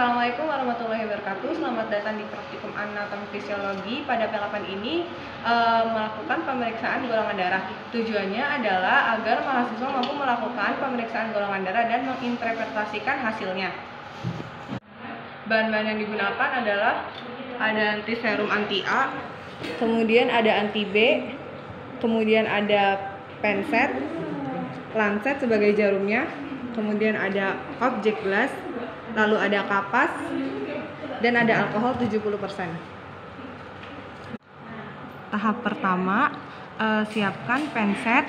Assalamualaikum warahmatullahi wabarakatuh. Selamat datang di praktikum anatomi fisiologi. Pada P8 ini eh, melakukan pemeriksaan golongan darah. Tujuannya adalah agar mahasiswa mampu melakukan pemeriksaan golongan darah dan menginterpretasikan hasilnya. Bahan-bahan yang digunakan adalah ada anti serum anti A, kemudian ada anti B, kemudian ada penset, lancet sebagai jarumnya, kemudian ada objek glass, lalu ada kapas, dan ada alkohol 70%. Tahap pertama, eh, siapkan penset,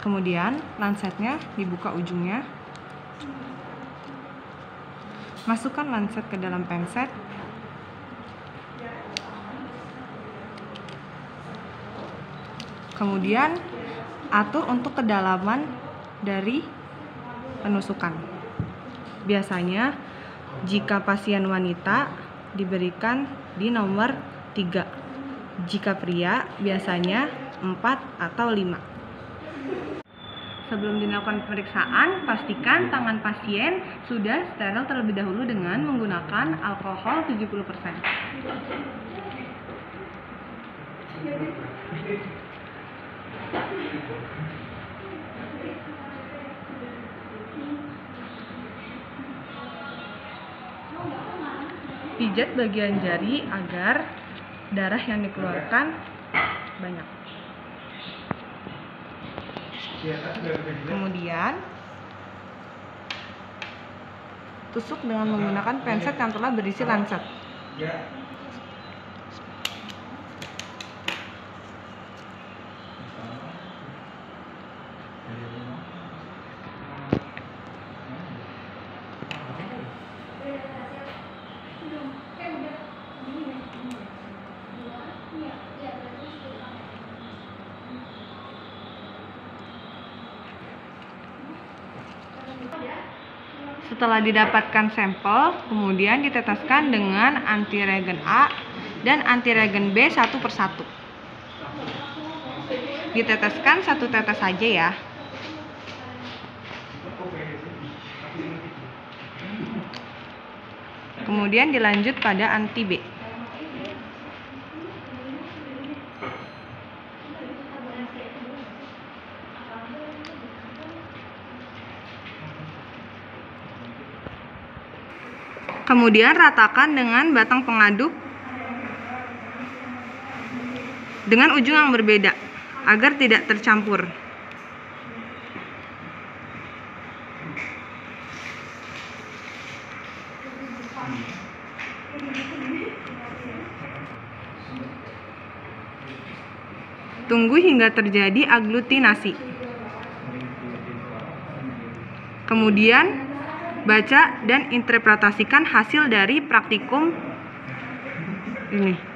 kemudian lancetnya dibuka ujungnya, masukkan lancet ke dalam penset, kemudian atur untuk kedalaman dari penusukan. Biasanya jika pasien wanita diberikan di nomor 3. Jika pria biasanya 4 atau 5. Sebelum dilakukan pemeriksaan, pastikan tangan pasien sudah steril terlebih dahulu dengan menggunakan alkohol 70%. Pijat bagian jari agar darah yang dikeluarkan banyak. Kemudian tusuk dengan menggunakan penset yang telah berisi lancet. Setelah didapatkan sampel, kemudian diteteskan dengan antiregen A dan antiregen B satu persatu. Diteteskan satu tetes saja ya. Kemudian dilanjut pada anti B. Kemudian ratakan dengan batang pengaduk dengan ujung yang berbeda agar tidak tercampur. Tunggu hingga terjadi aglutinasi. Kemudian baca dan interpretasikan hasil dari praktikum ini.